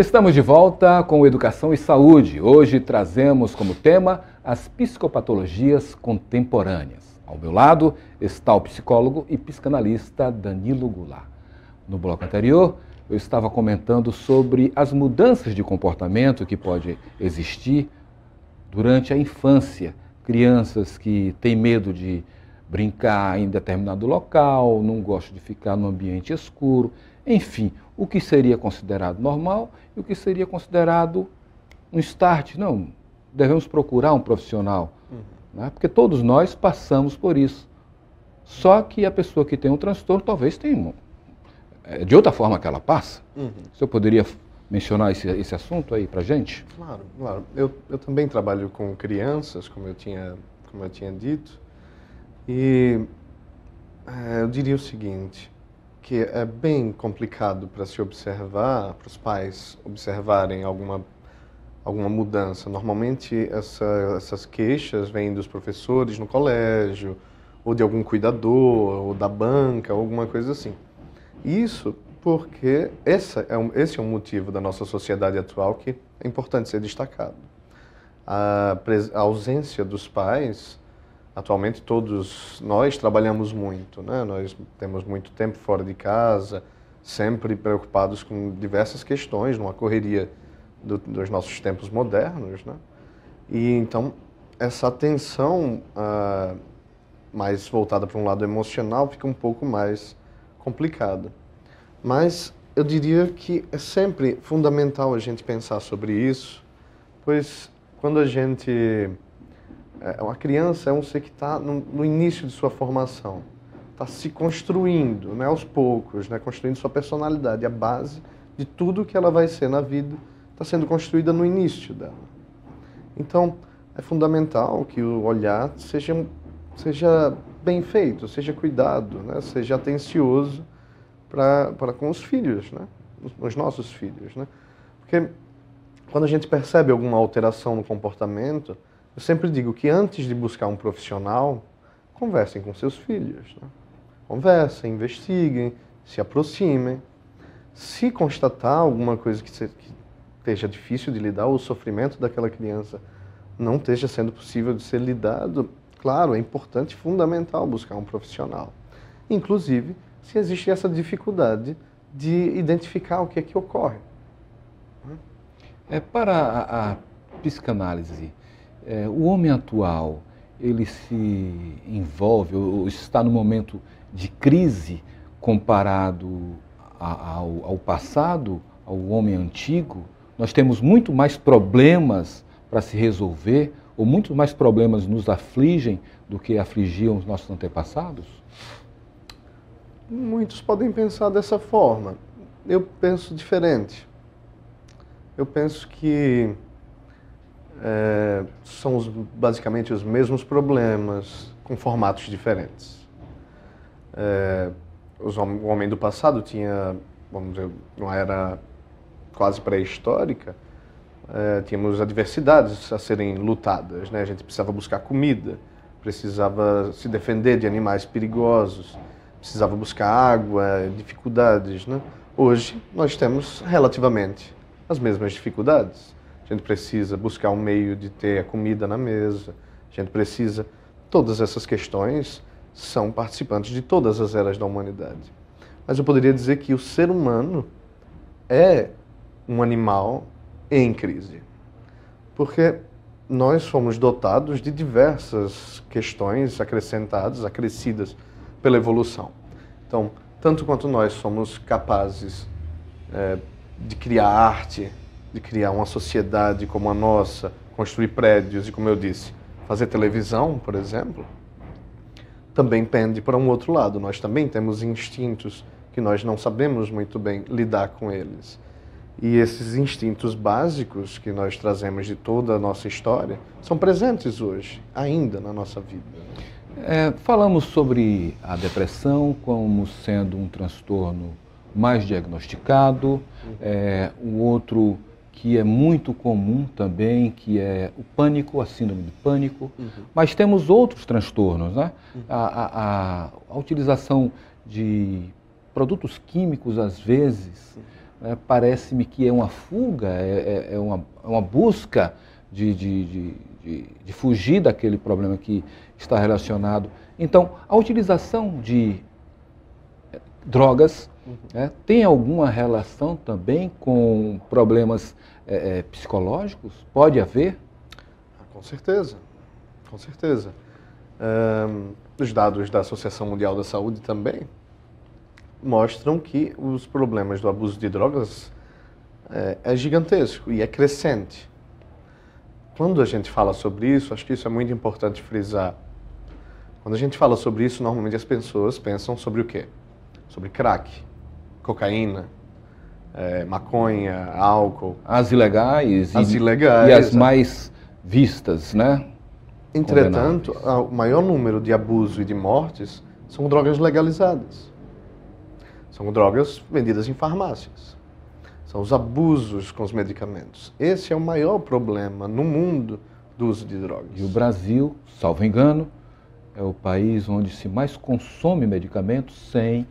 Estamos de volta com Educação e Saúde. Hoje trazemos como tema as psicopatologias contemporâneas. Ao meu lado está o psicólogo e psicanalista Danilo Goulart. No bloco anterior, eu estava comentando sobre as mudanças de comportamento que pode existir durante a infância. Crianças que têm medo de brincar em determinado local, não gostam de ficar no ambiente escuro, enfim, o que seria considerado normal e o que seria considerado um start. Não, devemos procurar um profissional, uhum. né? porque todos nós passamos por isso. Só que a pessoa que tem um transtorno talvez tenha é, de outra forma que ela passa. Uhum. Você poderia mencionar esse, esse assunto aí para gente? Claro, claro. Eu, eu também trabalho com crianças, como eu tinha, como eu tinha dito, e é, eu diria o seguinte, que é bem complicado para se observar, para os pais observarem alguma alguma mudança. Normalmente essa, essas queixas vêm dos professores no colégio, ou de algum cuidador, ou da banca, ou alguma coisa assim. Isso porque essa é um, esse é um motivo da nossa sociedade atual que é importante ser destacado. A, a ausência dos pais Atualmente todos nós trabalhamos muito, né? Nós temos muito tempo fora de casa, sempre preocupados com diversas questões, numa correria do, dos nossos tempos modernos, né? E então essa atenção ah, mais voltada para um lado emocional fica um pouco mais complicada. Mas eu diria que é sempre fundamental a gente pensar sobre isso, pois quando a gente é, uma criança é um ser que está no, no, início de sua formação, está se construindo, né, aos poucos, né, construindo sua personalidade. A base de tudo que ela vai ser na vida está sendo construída no início dela. Então, é fundamental que o olhar seja, seja bem feito, seja cuidado, né, seja atencioso para com os filhos, né, os, os nossos filhos. Né? Porque quando a gente percebe alguma alteração no comportamento, eu sempre digo que antes de buscar um profissional, conversem com seus filhos. Né? Conversem, investiguem, se aproximem. Se constatar alguma coisa que, que esteja difícil de lidar, ou o sofrimento daquela criança não esteja sendo possível de ser lidado, claro, é importante, fundamental buscar um profissional. Inclusive, se existe essa dificuldade de identificar o que é que ocorre. É para a, a psicanálise é, o homem atual, ele se envolve, ou está no momento de crise comparado ao, ao passado, ao homem antigo? Nós temos muito mais problemas para se resolver, ou muito mais problemas nos afligem do que afligiam os nossos antepassados? Muitos podem pensar dessa forma. Eu penso diferente. Eu penso que é, são os, basicamente os mesmos problemas com formatos diferentes. É, os, o homem do passado tinha, vamos dizer, uma era quase pré-histórica, é, tínhamos adversidades a serem lutadas, né? A gente precisava buscar comida, precisava se defender de animais perigosos, precisava buscar água, dificuldades, né? Hoje nós temos relativamente as mesmas dificuldades a gente precisa buscar um meio de ter a comida na mesa, a gente precisa. Todas essas questões são participantes de todas as eras da humanidade. Mas eu poderia dizer que o ser humano é um animal em crise. Porque nós fomos dotados de diversas questões acrescentadas, acrescidas pela evolução. Então, tanto quanto nós somos capazes é, de criar arte, de criar uma sociedade como a nossa, construir prédios e, como eu disse, fazer televisão, por exemplo, também pende para um outro lado. Nós também temos instintos que nós não sabemos muito bem lidar com eles. E esses instintos básicos que nós trazemos de toda a nossa história são presentes hoje, ainda na nossa vida. É, falamos sobre a depressão como sendo um transtorno mais diagnosticado, é, um outro que é muito comum também, que é o pânico, a síndrome de pânico, uhum. mas temos outros transtornos, né? Uhum. A, a, a, utilização de produtos químicos, às vezes, né, parece-me que é uma fuga, é, é, é uma, é uma busca de, de, de, de, de fugir daquele problema que está relacionado. Então, a utilização de drogas uhum. né, tem alguma relação também com problemas é, psicológicos? Pode haver? Ah, com certeza, com certeza. Um, os dados da Associação Mundial da Saúde também mostram que os problemas do abuso de drogas é, é gigantesco e é crescente. Quando a gente fala sobre isso, acho que isso é muito importante frisar. Quando a gente fala sobre isso, normalmente as pessoas pensam sobre o quê? Sobre crack, cocaína, é, maconha, álcool. As ilegais. As e, ilegais. E as mais vistas, né? Entretanto, o maior número de abuso e de mortes são drogas legalizadas. São drogas vendidas em farmácias. São os abusos com os medicamentos. Esse é o maior problema no mundo do uso de drogas. E o Brasil, salvo engano, é o país onde se mais consome medicamentos sem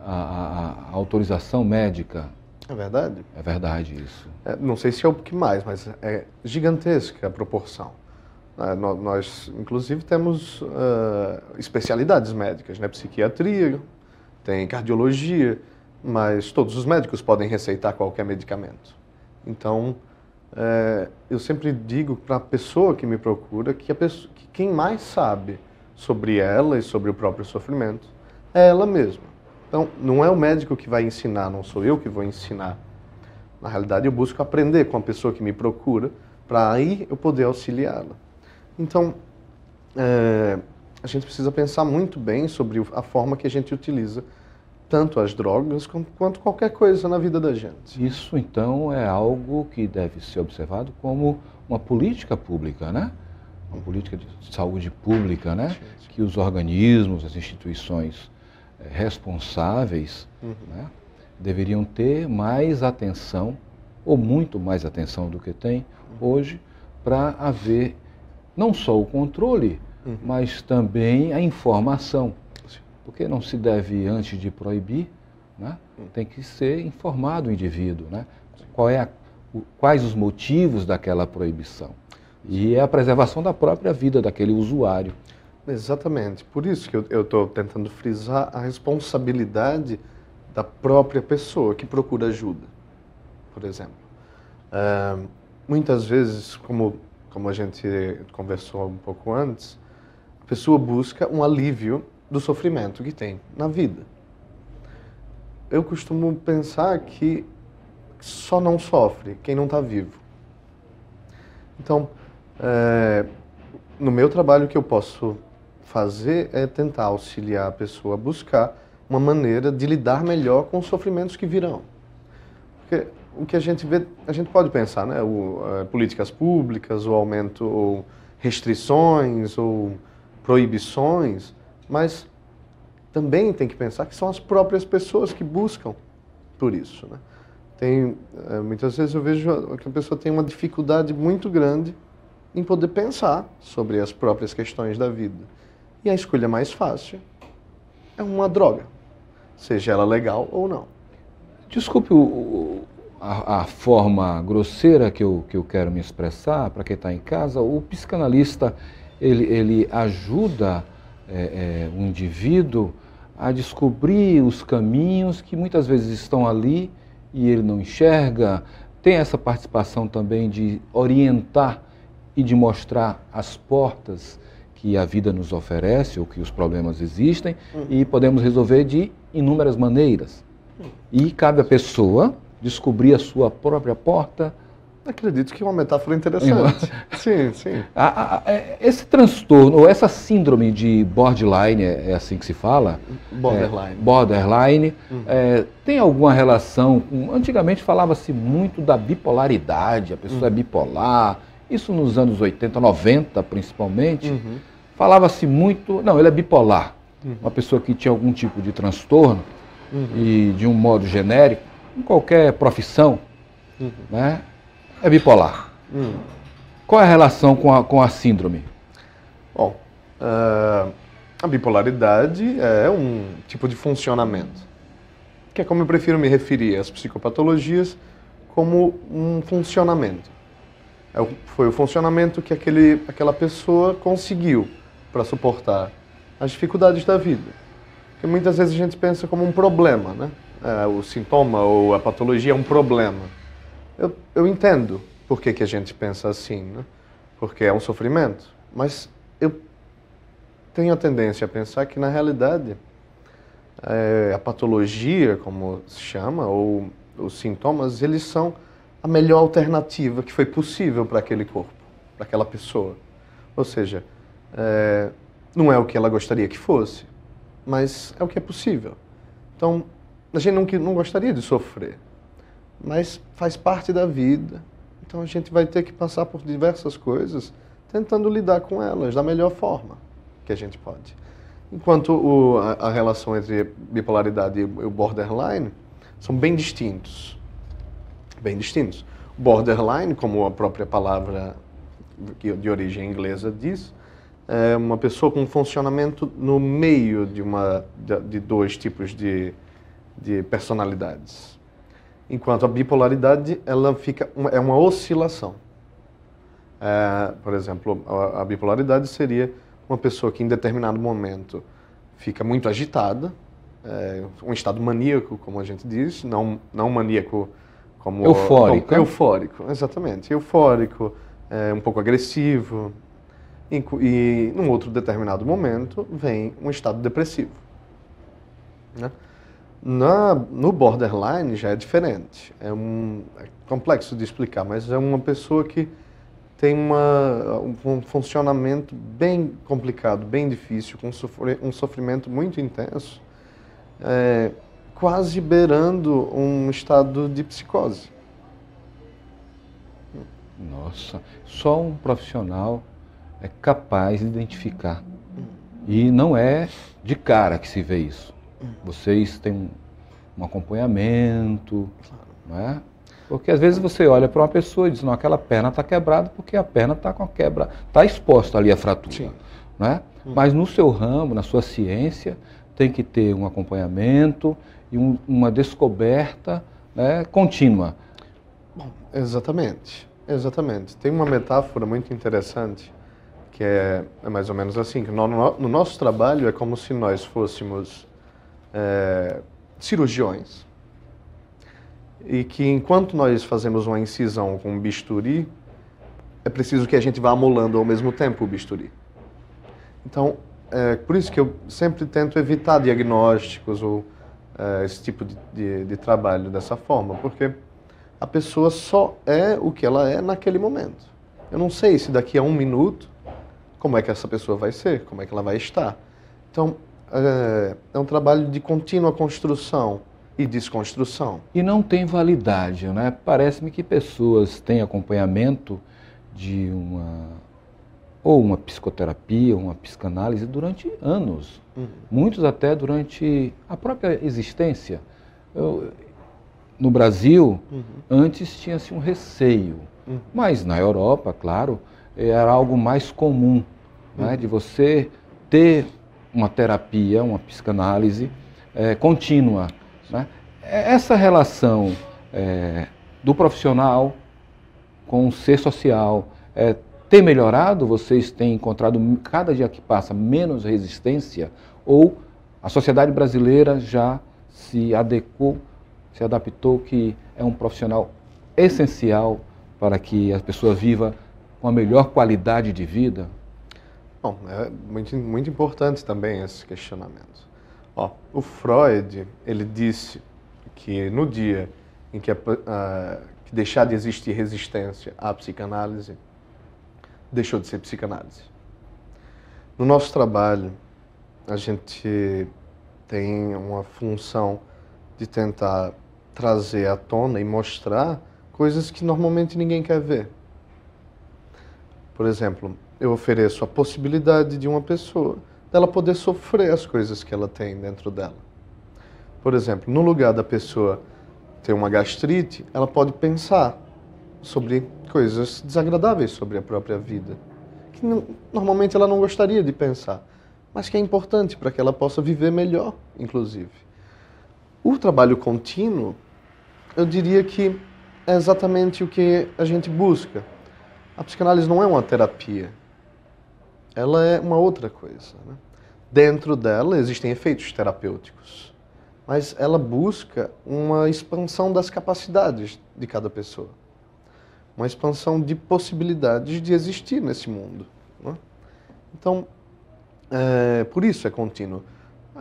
a, a, autorização médica. É verdade? É verdade isso. É, não sei se é o que mais, mas é gigantesca a proporção. É, nós, inclusive, temos uh, especialidades médicas, né? Psiquiatria, tem cardiologia, mas todos os médicos podem receitar qualquer medicamento. Então, é, eu sempre digo para a pessoa que me procura que, pessoa, que quem mais sabe sobre ela e sobre o próprio sofrimento é ela mesma. Então, não é o médico que vai ensinar, não sou eu que vou ensinar. Na realidade, eu busco aprender com a pessoa que me procura para aí eu poder auxiliá-la. Então, é, a gente precisa pensar muito bem sobre a forma que a gente utiliza tanto as drogas quanto qualquer coisa na vida da gente. Isso então é algo que deve ser observado como uma política pública, né? Uma política de saúde pública, né? Que os organismos, as instituições responsáveis, uhum. né? deveriam ter mais atenção ou muito mais atenção do que tem hoje para haver não só o controle, uhum. mas também a informação. Porque não se deve, antes de proibir, né, uhum. tem que ser informado o indivíduo. Né? Qual é a, o, quais os motivos daquela proibição. E é a preservação da própria vida daquele usuário. Exatamente. Por isso que eu estou tentando frisar a responsabilidade da própria pessoa que procura ajuda, por exemplo. Uh, muitas vezes, como como a gente conversou um pouco antes, a pessoa busca um alívio do sofrimento que tem na vida. Eu costumo pensar que só não sofre quem não está vivo. Então, é, no meu trabalho, que eu posso fazer é tentar auxiliar a pessoa a buscar uma maneira de lidar melhor com os sofrimentos que virão. Porque o que a gente vê, a gente pode pensar, né? O, uh, políticas públicas, o aumento, ou restrições, ou proibições, mas também tem que pensar que são as próprias pessoas que buscam por isso, né? Tem, uh, muitas vezes eu vejo que a pessoa tem uma dificuldade muito grande em poder pensar sobre as próprias questões da vida. E a escolha mais fácil é uma droga, seja ela legal ou não. Desculpe o, a, a, forma grosseira que eu, que eu quero me expressar para quem está em casa, o psicanalista ele, ele ajuda é, é, o indivíduo a descobrir os caminhos que muitas vezes estão ali e ele não enxerga. Tem essa participação também de orientar e de mostrar as portas que a vida nos oferece ou que os problemas existem uhum. e podemos resolver de inúmeras maneiras. Uhum. E cabe à pessoa descobrir a sua própria porta. Acredito que é uma metáfora interessante. sim, sim. A, a, é, esse transtorno, ou essa síndrome de borderline, é, é assim que se fala? Borderline. É, borderline. Uhum. É, tem alguma relação com. Antigamente falava-se muito da bipolaridade, a pessoa é uhum. é bipolar. Isso nos anos 80, 90 principalmente. Uhum. Falava-se muito. Não, ele é bipolar. Uhum. Uma pessoa que tinha algum tipo de transtorno uhum. e de um modo genérico em qualquer profissão, uhum. né, é bipolar. Uhum. Qual é a relação com a, com a síndrome? Bom, uh, a bipolaridade é um tipo de funcionamento. que é como eu prefiro me referir às psicopatologias, como um funcionamento. É foi o funcionamento que aquele, aquela pessoa conseguiu para suportar as dificuldades da vida. Porque muitas vezes a gente pensa como um problema, né? É, o sintoma ou a patologia é um problema. Eu, eu entendo por que, que a gente pensa assim, né? Porque é um sofrimento. Mas eu tenho a tendência a pensar que, na realidade, é, a patologia, como se chama, ou os sintomas, eles são a melhor alternativa que foi possível para aquele corpo, para aquela pessoa. Ou seja, é, não é o que ela gostaria que fosse, mas é o que é possível. Então, a gente não, não gostaria de sofrer, mas faz parte da vida. Então, a gente vai ter que passar por diversas coisas tentando lidar com elas da melhor forma que a gente pode. Enquanto o, a, a, relação entre bipolaridade e o borderline são bem distintos. Bem distintos. Borderline, como a própria palavra de origem inglesa diz, é uma pessoa com funcionamento no meio de, uma, de, de dois tipos de, de personalidades. Enquanto a bipolaridade ela fica uma, é uma oscilação. É, por exemplo, a, a bipolaridade seria uma pessoa que em determinado momento fica muito agitada, é, um estado maníaco, como a gente diz, não, não maníaco como... Eufórico. Como, eufórico, exatamente. Eufórico, é, um pouco agressivo. E, e num outro determinado momento vem um estado depressivo. Né? Na, no borderline já é diferente. É, um, é complexo de explicar, mas é uma pessoa que tem uma, um funcionamento bem complicado, bem difícil, com um sofrimento muito intenso, é, quase beirando um estado de psicose. Nossa, só um profissional é capaz de identificar. E não é de cara que se vê isso. Vocês têm um acompanhamento, não é? Porque às vezes você olha para uma pessoa e diz, não, aquela perna está quebrada porque a perna está com a quebra, está exposta ali a fratura. Sim. Né? Hum. Mas no seu ramo, na sua ciência, tem que ter um acompanhamento e um, uma descoberta né, contínua. Bom, exatamente, exatamente. Tem uma metáfora muito interessante que é, é mais ou menos assim, no, no, no, nosso trabalho é como se nós fôssemos é, cirurgiões e que enquanto nós fazemos uma incisão com um bisturi, é preciso que a gente vá amolando ao mesmo tempo o bisturi. Então, é por isso que eu sempre tento evitar diagnósticos ou é, esse tipo de, de, de trabalho dessa forma, porque a pessoa só é o que ela é naquele momento. Eu não sei se daqui a um minuto como é que essa pessoa vai ser, como é que ela vai estar. Então, é, é um trabalho de contínua construção e desconstrução. E não tem validade, né? Parece-me que pessoas têm acompanhamento de uma ou uma psicoterapia, uma psicanálise durante anos, uhum. muitos até durante a própria existência. Eu, no Brasil, uhum. antes tinha-se um receio, uhum. mas na Europa, claro, era algo mais comum, né, de você ter uma terapia, uma psicanálise é, contínua. Né? É, essa relação é, do profissional com o ser social é, tem melhorado? Vocês têm encontrado, cada dia que passa, menos resistência? Ou a sociedade brasileira já se adequou, se adaptou, que é um profissional essencial para que a pessoa viva com a melhor qualidade de vida? Bom, é muito, muito importante também esse questionamento. Ó, o Freud, ele disse que no dia em que, a, a, que deixar de existir resistência à psicanálise, deixou de ser psicanálise. No nosso trabalho, a gente tem uma função de tentar trazer à tona e mostrar coisas que normalmente ninguém quer ver. Por exemplo, eu ofereço a possibilidade de uma pessoa dela poder sofrer as coisas que ela tem dentro dela. Por exemplo, no lugar da pessoa ter uma gastrite, ela pode pensar sobre coisas desagradáveis sobre a própria vida, que normalmente ela não gostaria de pensar, mas que é importante para que ela possa viver melhor, inclusive. o trabalho contínuo, eu diria que é exatamente o que a gente busca. A psicanálise não é uma terapia, ela é uma outra coisa. Né? Dentro dela existem efeitos terapêuticos, mas ela busca uma expansão das capacidades de cada pessoa, uma expansão de possibilidades de existir nesse mundo. Né? Então, é, por isso é contínuo.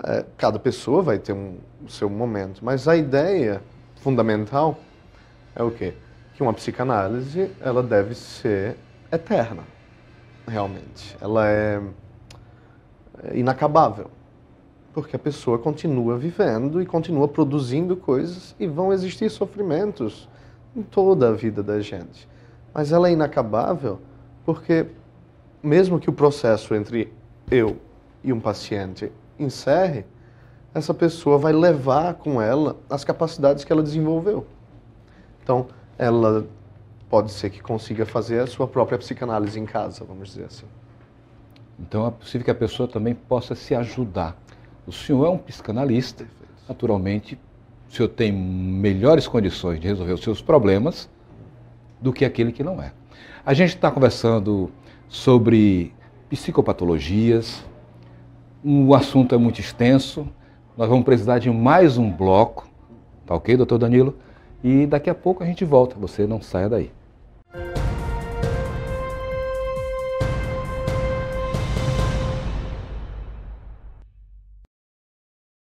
É, cada pessoa vai ter um, o seu momento, mas a ideia fundamental é o quê? Que uma psicanálise ela deve ser eterna, realmente. Ela é, é inacabável, porque a pessoa continua vivendo e continua produzindo coisas e vão existir sofrimentos em toda a vida da gente. Mas ela é inacabável porque mesmo que o processo entre eu e um paciente encerre, essa pessoa vai levar com ela as capacidades que ela desenvolveu. Então, ela pode ser que consiga fazer a sua própria psicanálise em casa, vamos dizer assim. Então, é possível que a pessoa também possa se ajudar. O senhor é um psicanalista, Perfeito. naturalmente, o senhor tem melhores condições de resolver os seus problemas do que aquele que não é. A gente está conversando sobre psicopatologias, o assunto é muito extenso, nós vamos precisar de mais um bloco, tá ok, doutor Danilo? E daqui a pouco a gente volta. Você não saia daí.